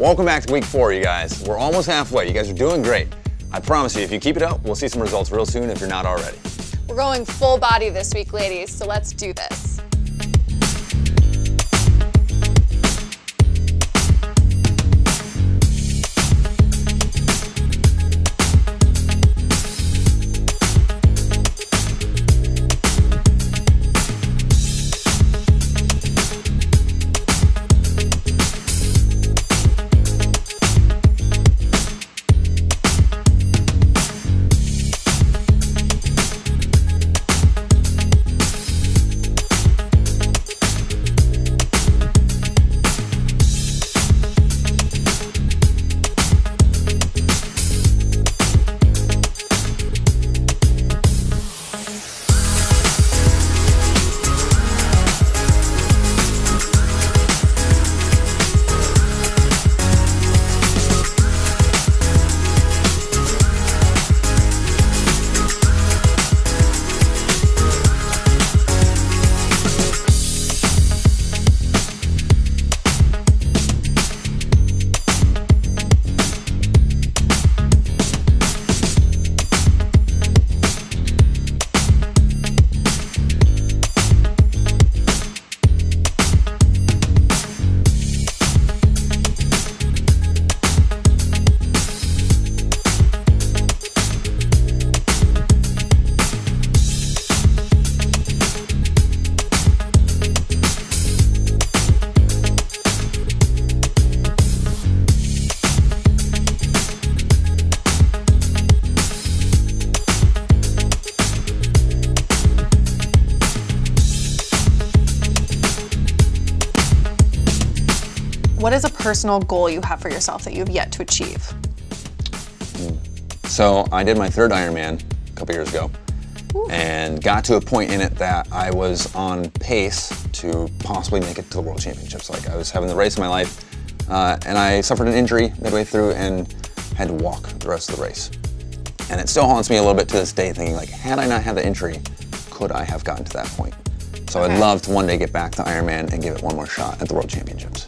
Welcome back to week four, you guys. We're almost halfway. You guys are doing great. I promise you, if you keep it up, we'll see some results real soon if you're not already. We're going full body this week, ladies, so let's do this. What is a personal goal you have for yourself that you have yet to achieve? So I did my third Ironman a couple years ago Ooh. and got to a point in it that I was on pace to possibly make it to the World Championships. Like I was having the race of my life uh, and I suffered an injury midway through and had to walk the rest of the race. And it still haunts me a little bit to this day thinking like, had I not had the injury, could I have gotten to that point? So okay. I'd love to one day get back to Ironman and give it one more shot at the World Championships.